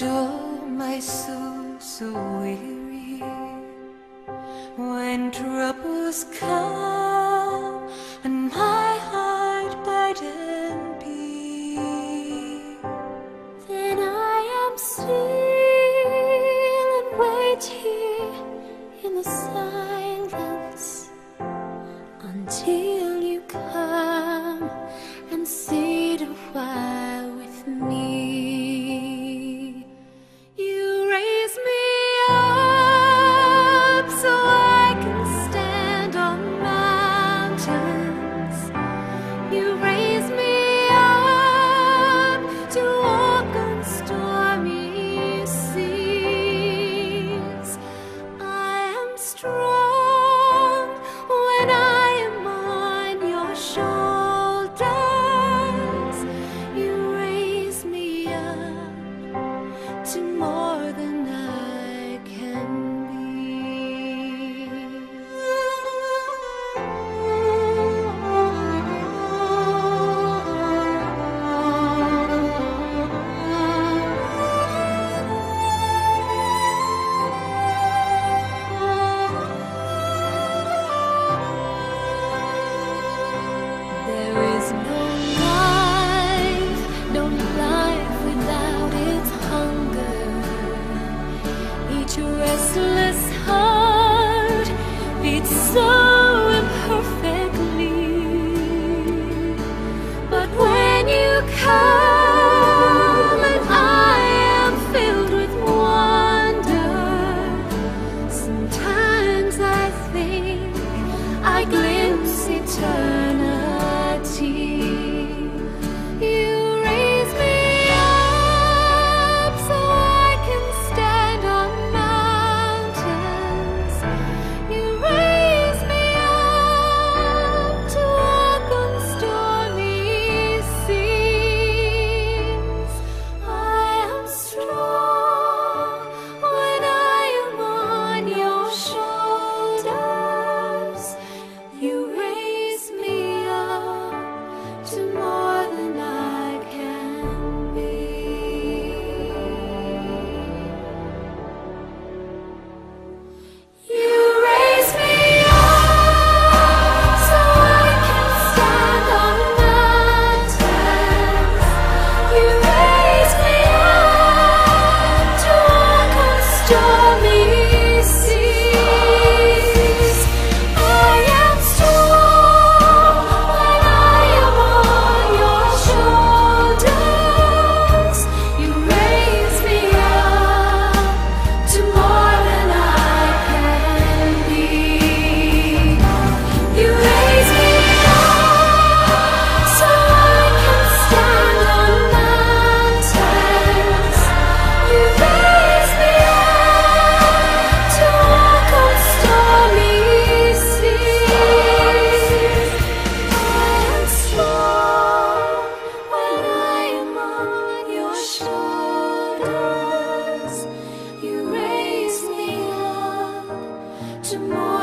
And all my soul so weary. When troubles come And my heart burdened be Then I am still and wait here In the silence Until you come and see the while restless heart. Beats so shoulders.